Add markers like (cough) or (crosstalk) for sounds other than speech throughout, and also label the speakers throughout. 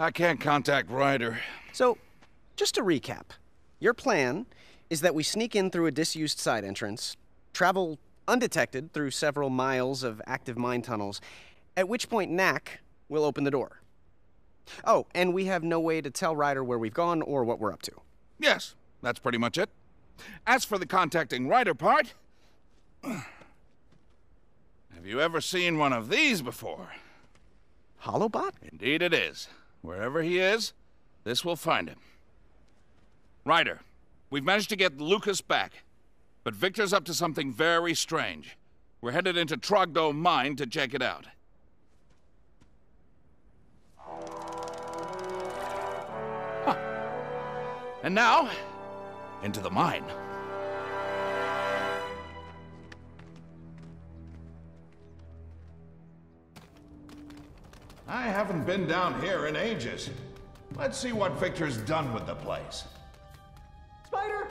Speaker 1: I can't contact Ryder.
Speaker 2: So, just to recap, your plan is that we sneak in through a disused side entrance, travel undetected through several miles of active mine tunnels, at which point Knack will open the door. Oh, and we have no way to tell Ryder where we've gone or what we're up to.
Speaker 1: Yes, that's pretty much it. As for the contacting Ryder part... (clears throat) have you ever seen one of these before?
Speaker 2: Holobot?
Speaker 1: Indeed it is. Wherever he is, this will find him. Ryder, we've managed to get Lucas back, but Victor's up to something very strange. We're headed into Trogdome Mine to check it out. Huh. And now, into the mine.
Speaker 3: I haven't been down here in ages. Let's see what Victor's done with the place.
Speaker 4: Spider!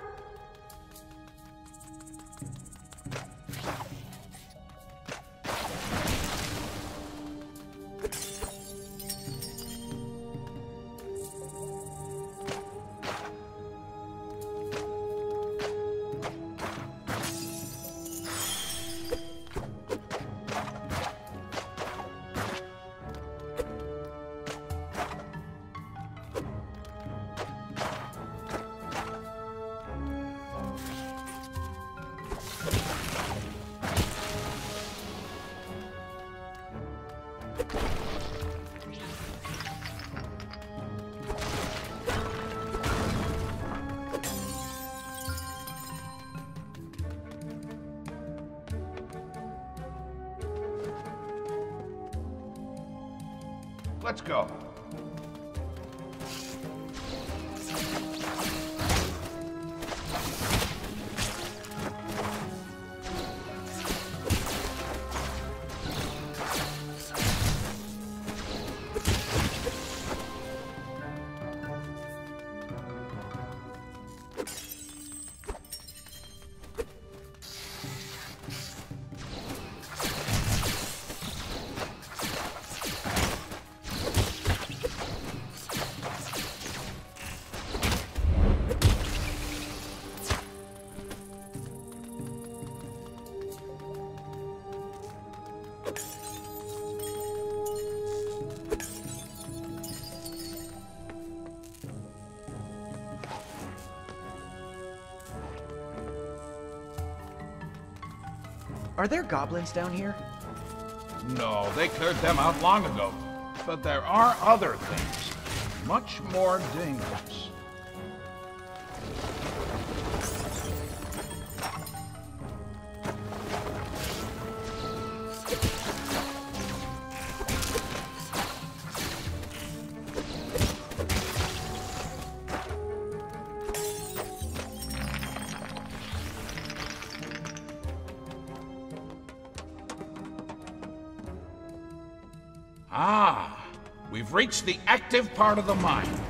Speaker 3: Let's go.
Speaker 4: Are there goblins down here?
Speaker 3: No, they cleared them out long ago. But there are other things, much more dangerous. We've the active part of the mine.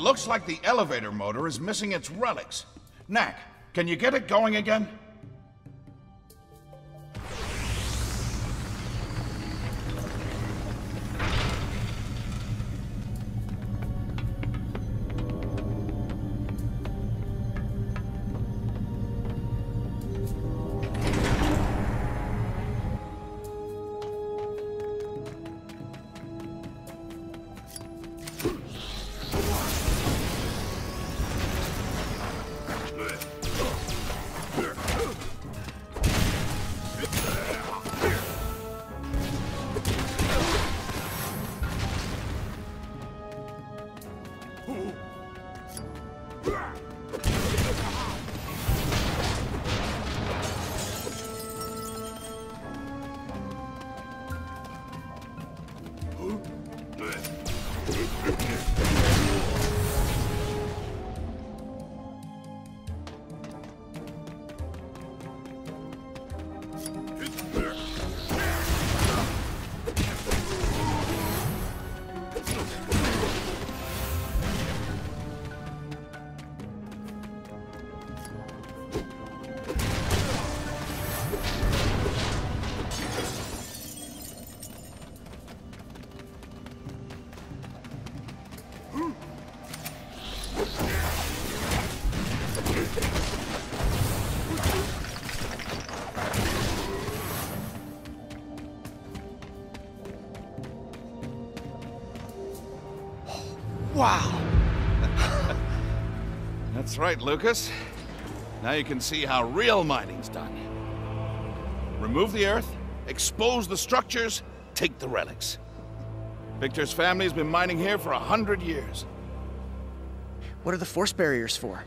Speaker 3: It looks like the elevator motor is missing its relics. Knack, can you get it going again?
Speaker 2: Wow. (laughs)
Speaker 1: That's right, Lucas. Now you can see how real mining's done. Remove the earth, expose the structures, take the relics. Victor's family's been mining here for a hundred years.
Speaker 2: What are the force barriers for?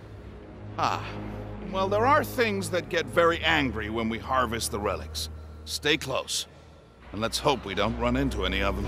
Speaker 1: Ah, well, there are things that get very angry when we harvest the relics. Stay close, and let's hope we don't run into any of them.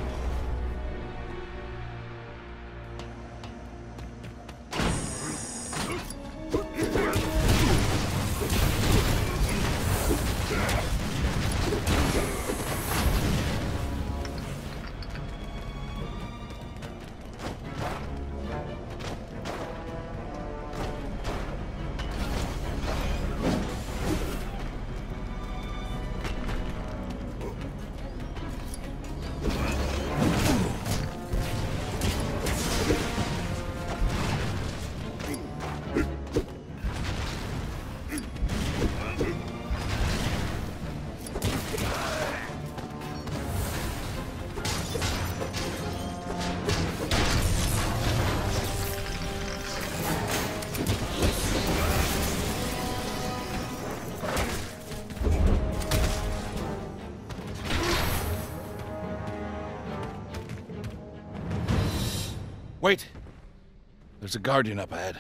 Speaker 1: Wait! There's a Guardian up ahead.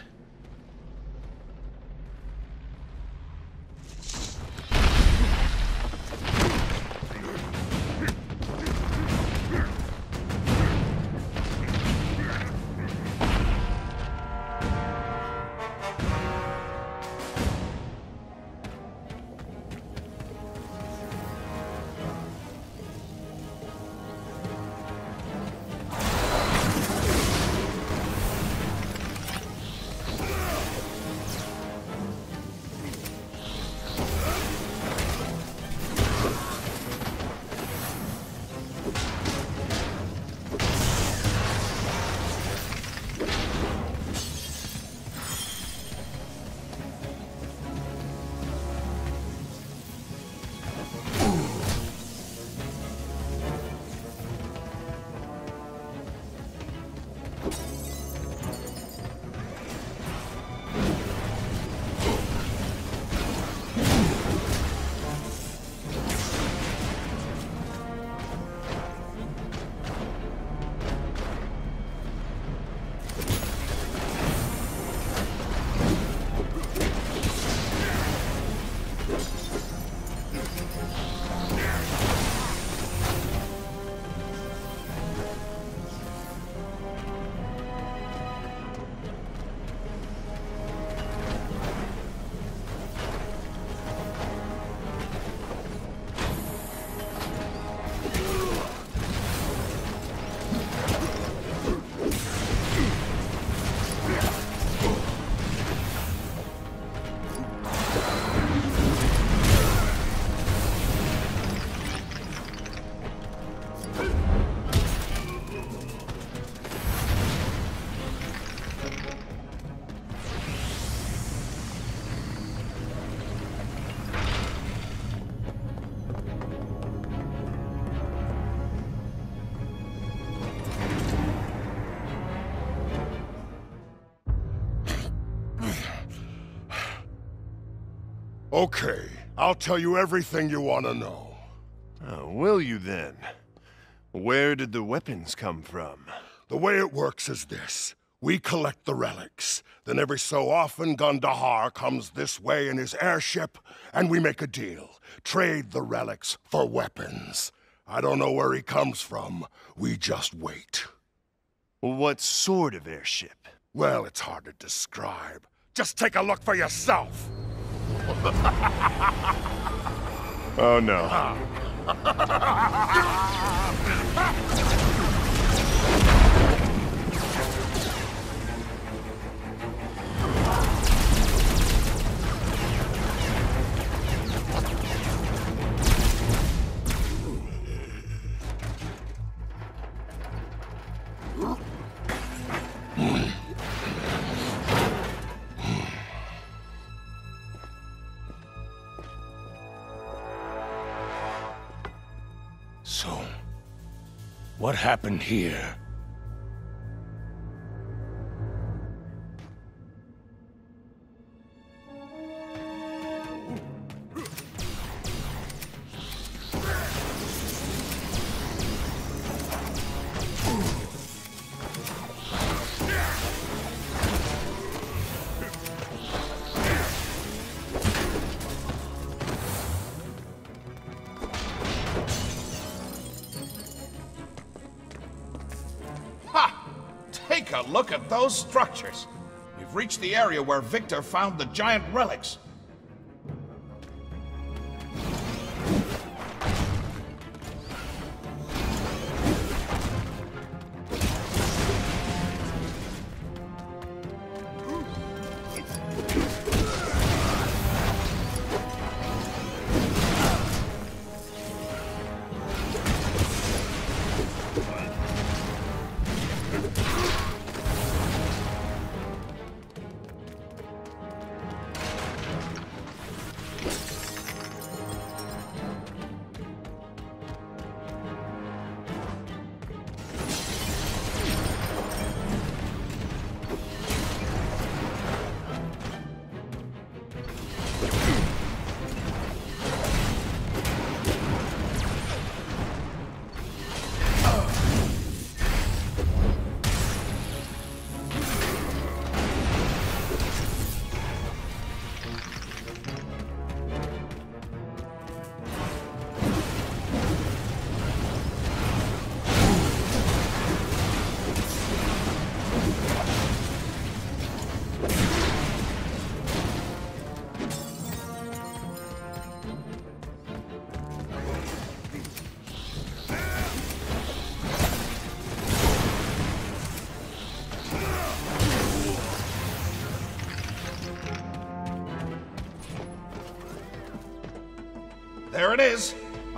Speaker 5: Okay, I'll tell you everything you want to know.
Speaker 6: Oh, will you then? Where did the weapons come from?
Speaker 5: The way it works is this. We collect the relics. Then every so often, Gundahar comes this way in his airship, and we make a deal. Trade the relics for weapons. I don't know where he comes from. We just wait.
Speaker 6: What sort of airship?
Speaker 5: Well, it's hard to describe. Just take a look for yourself.
Speaker 6: Oh no.
Speaker 5: What happened here?
Speaker 1: A look at those structures. We've reached the area where Victor found the giant relics.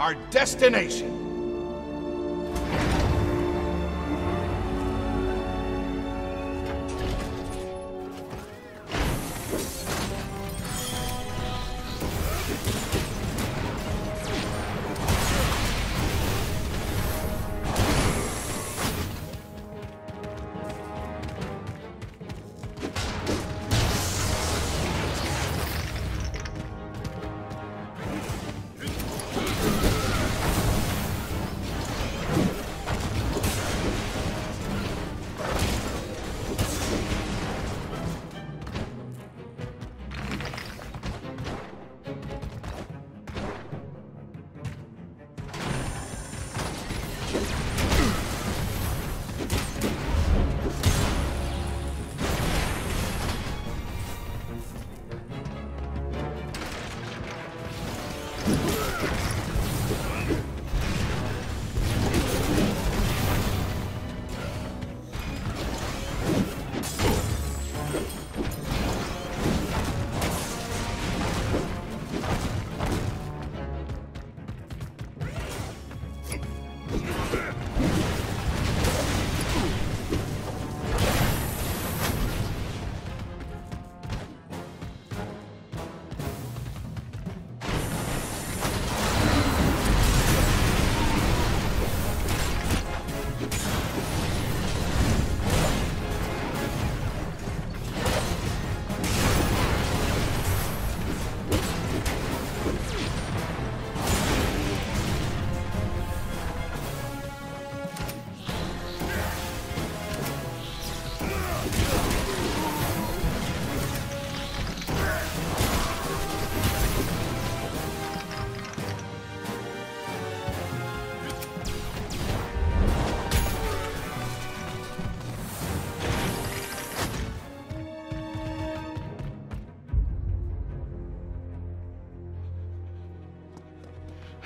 Speaker 1: Our destination.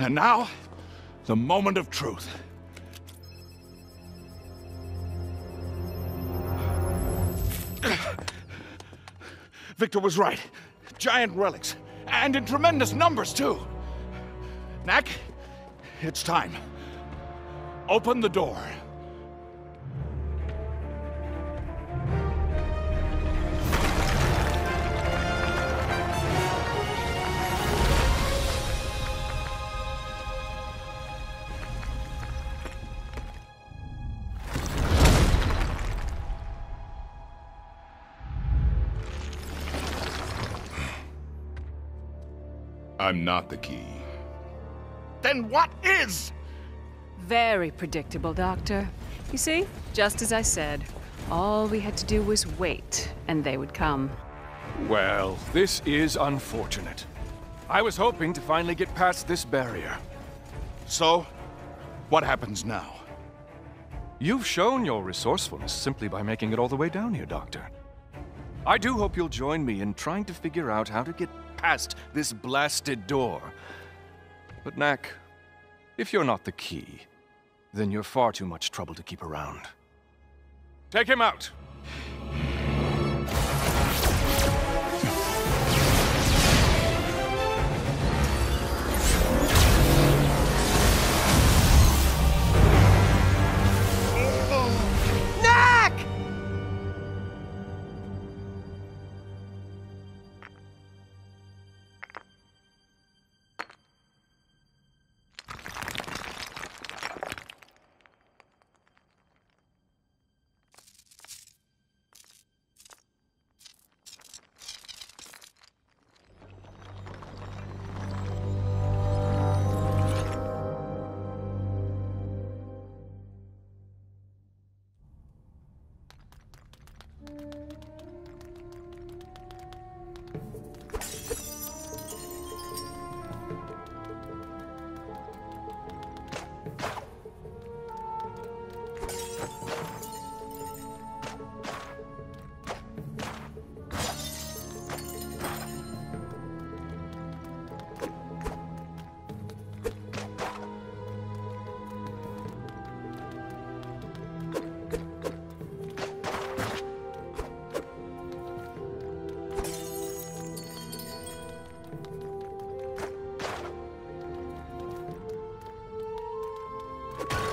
Speaker 1: And now, the moment of truth. Victor was right. Giant relics. And in tremendous numbers, too. Knack, it's time. Open the door.
Speaker 6: I'm not the key.
Speaker 1: Then what is?
Speaker 7: Very predictable, Doctor. You see, just as I said, all we had to do was wait, and they would come.
Speaker 8: Well, this is unfortunate. I was hoping to finally get past this barrier.
Speaker 1: So, what happens now?
Speaker 8: You've shown your resourcefulness simply by making it all the way down here, Doctor. I do hope you'll join me in trying to figure out how to get past this blasted door. But, Knack, if you're not the key, then you're far too much trouble to keep around. Take him out!
Speaker 2: you.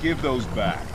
Speaker 9: Give those back.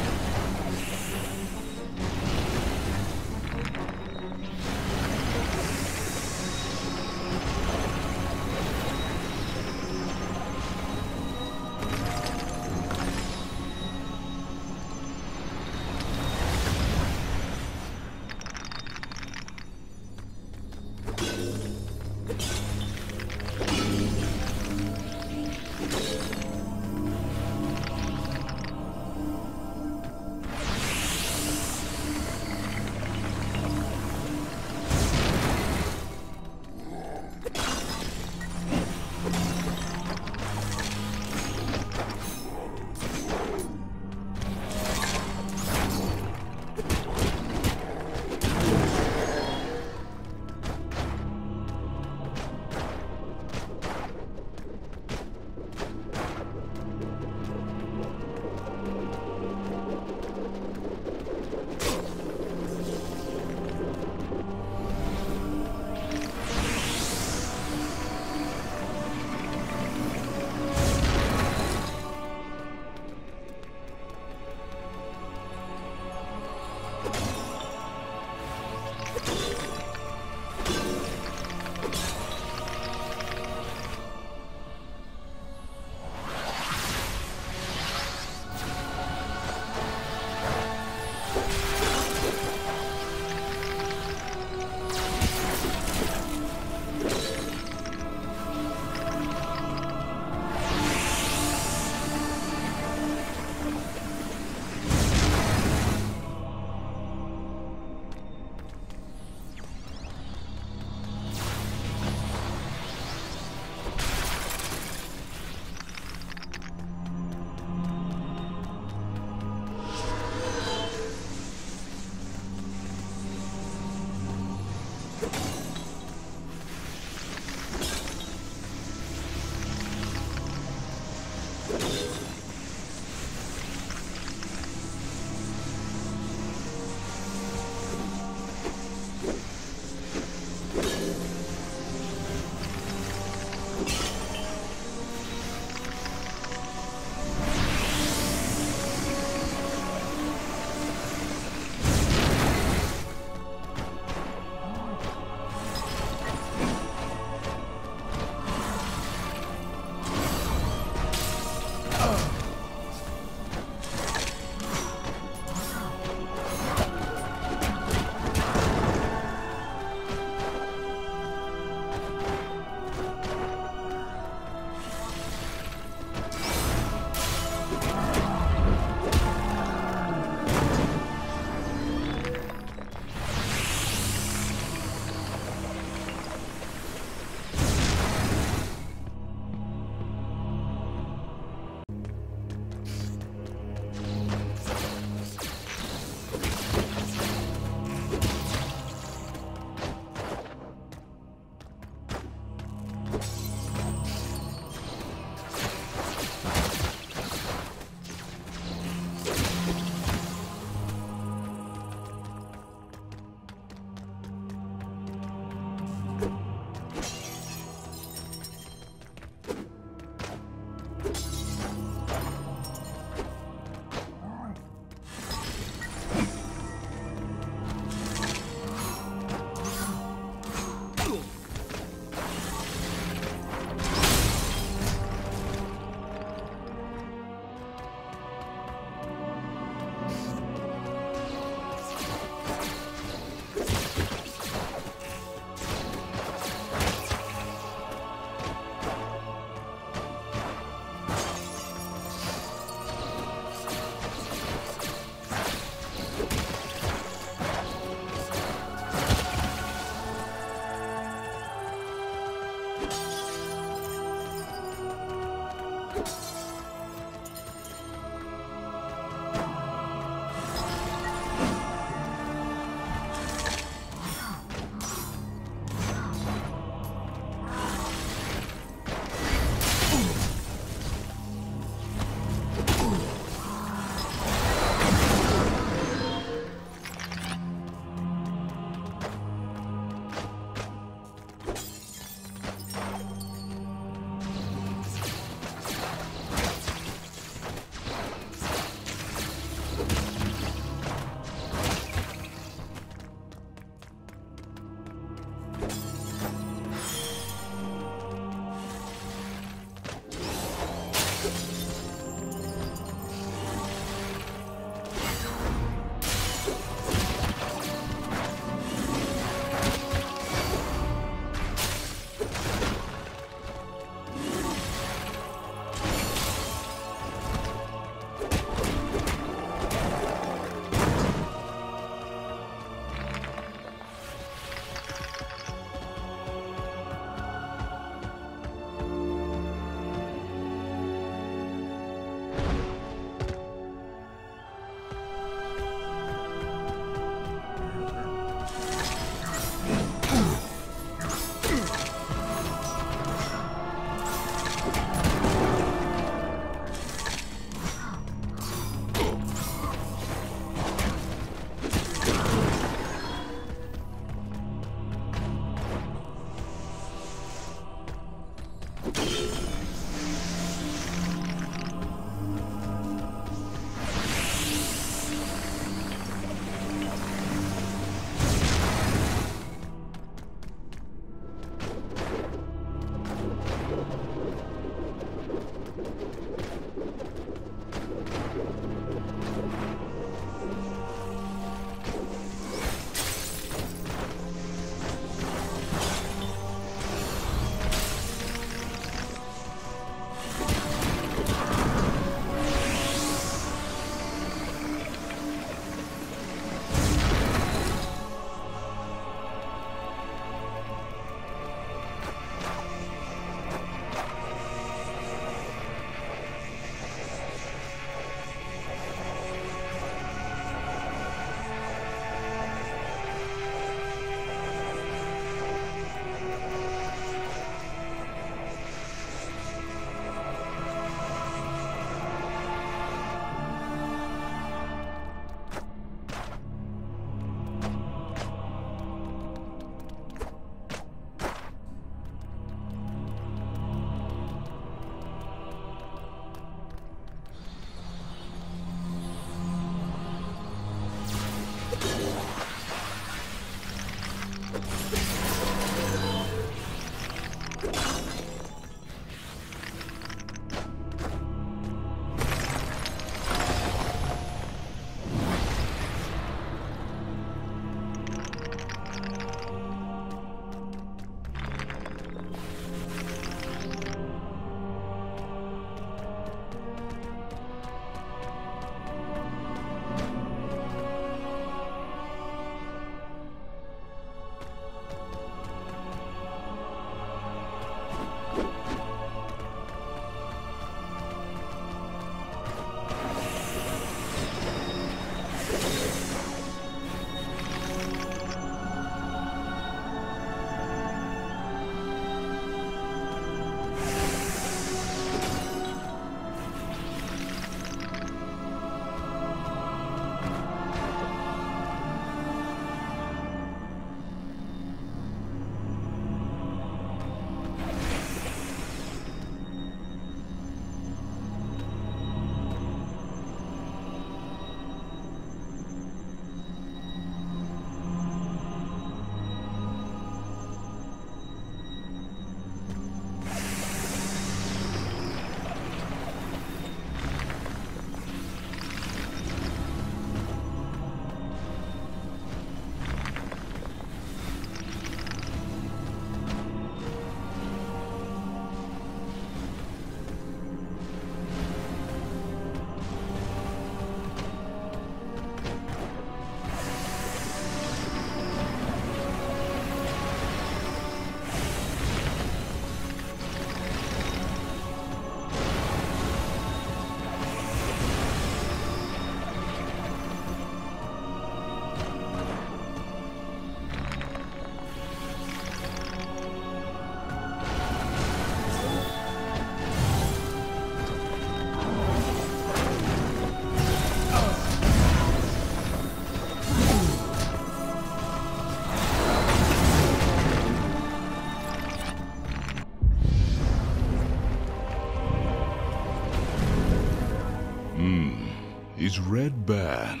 Speaker 9: Red bad?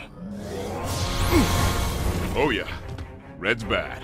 Speaker 9: Oh yeah, red's bad.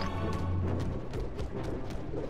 Speaker 9: Thank you.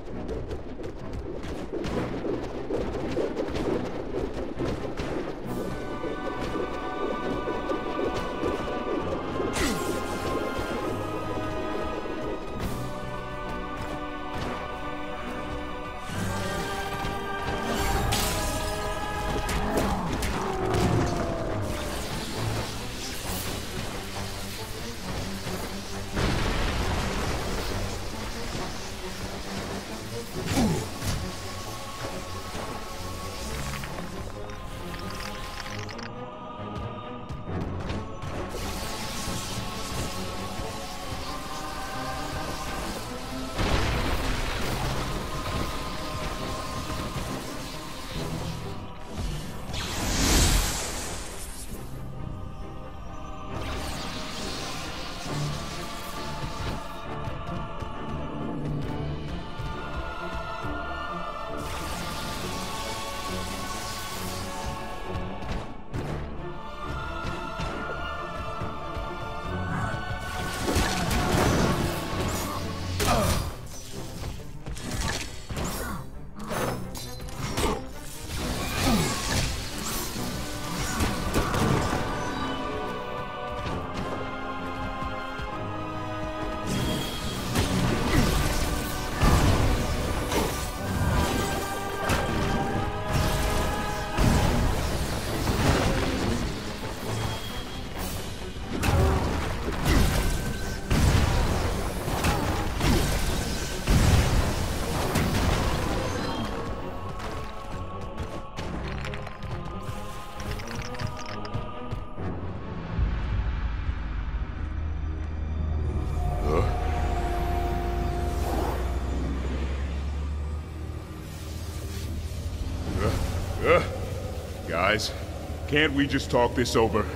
Speaker 9: Can't we just talk this over?